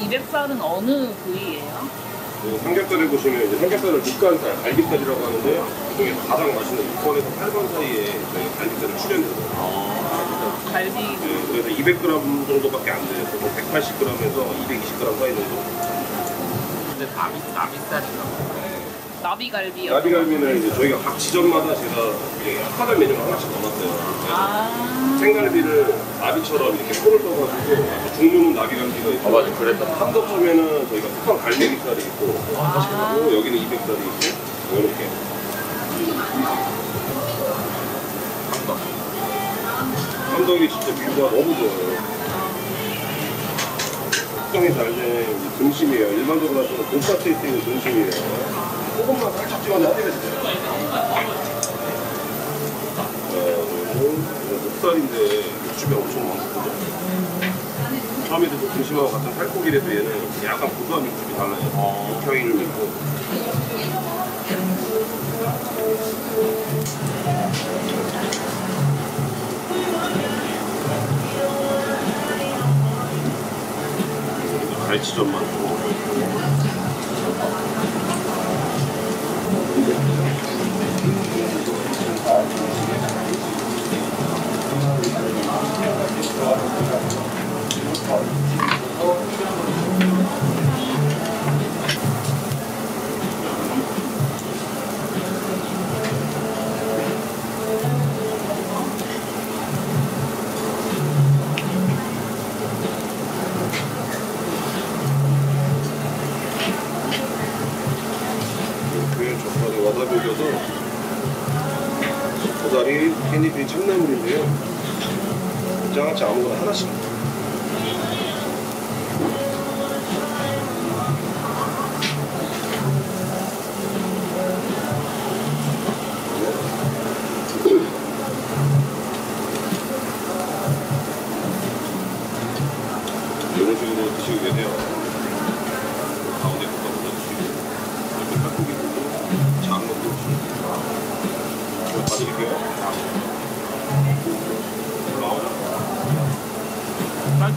200살은 어느 부위예요? 그 삼겹살을 보시면 이제 삼겹살을 육간살, 갈비살이라고 하는데 그중에 가장 맛있는 6번에서 8번 사이에 저희가 갈비살을 출연해요. 갈비 네, 그래서 200g 정도밖에 안 돼요. 뭐 180g에서 220g 사이 정도. 근데 나비 나비살인가? 나비갈비요. 나비갈비는 이제 저희가 각 지점마다 제가 이렇게 특화된 메뉴를 하나씩 넣어놨어요. 아 생갈비를 나비처럼 이렇게 손을 떠가지고 중류는 나비갈비가 있고 아 맞아 그랬다. 한덕점에는 저희가 특화 갈매기살이 있고 아. 그리고 여기는 200살이 있고 이렇게 한번. 함덕이 진짜 뷰가 너무 좋아요. 숙성이 잘된 등심이에요. 일반적으로 하시는 돈가스 에 있는 등심이에요. 조금만 살짝 찍어서 해드렸어요. 그리고 목살인데 육즙이 엄청 많거든요. 처음에도 그 등심하고 같은 살코기라서 얘는 약간 고소한 육즙이 달라요. 육향이를 있고. 갈치전만 와사비 올려서 도다리, 깻잎이 참나물인데요. 장아찌 아무거나 하나씩. 이런 식으로 드시고 계세요. 가운데 이거 봐드릴게요 나